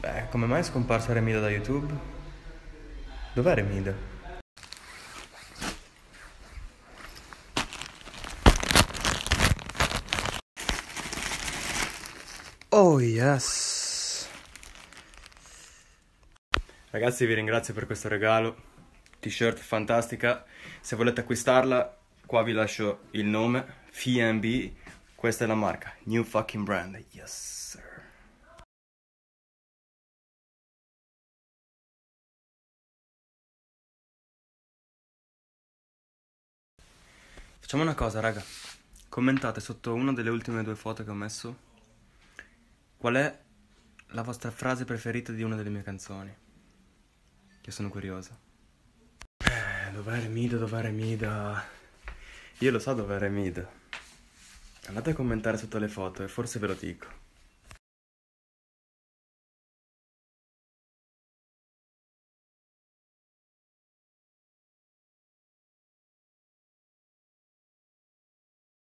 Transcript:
Beh, come mai è scomparsa Remida da YouTube? Dov'è Remida? Oh yes! Ragazzi vi ringrazio per questo regalo, t-shirt fantastica, se volete acquistarla qua vi lascio il nome, FMB, questa è la marca, New Fucking Brand, yes sir. Facciamo una cosa, raga. Commentate sotto una delle ultime due foto che ho messo qual è la vostra frase preferita di una delle mie canzoni. Che sono curioso. Eh, dov'è Remida, dov'è Remida? Io lo so dov'è Remida. Andate a commentare sotto le foto e forse ve lo dico.